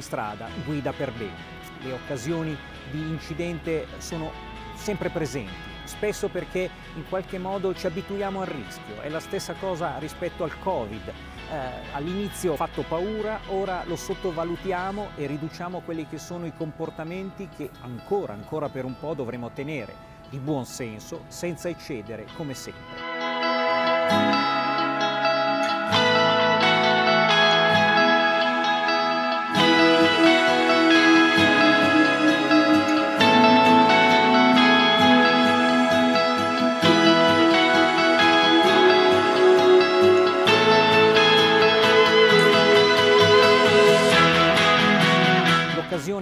strada, guida per bene. Le occasioni di incidente sono sempre presenti, spesso perché in qualche modo ci abituiamo al rischio. È la stessa cosa rispetto al Covid. Eh, all'inizio ha fatto paura, ora lo sottovalutiamo e riduciamo quelli che sono i comportamenti che ancora, ancora per un po' dovremo tenere di buon senso, senza eccedere come sempre.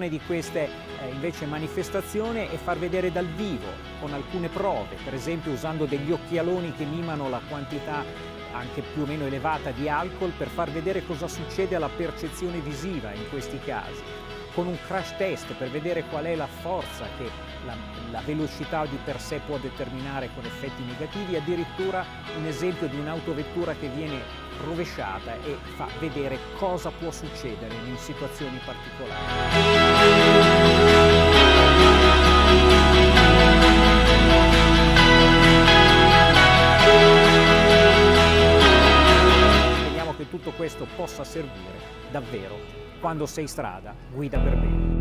L'occasione di queste eh, invece manifestazioni è far vedere dal vivo, con alcune prove, per esempio usando degli occhialoni che mimano la quantità anche più o meno elevata di alcol per far vedere cosa succede alla percezione visiva in questi casi, con un crash test per vedere qual è la forza che la, la velocità di per sé può determinare con effetti negativi, addirittura un esempio di un'autovettura che viene rovesciata e fa vedere cosa può succedere in situazioni particolari. Speriamo che tutto questo possa servire davvero quando sei strada, guida per bene.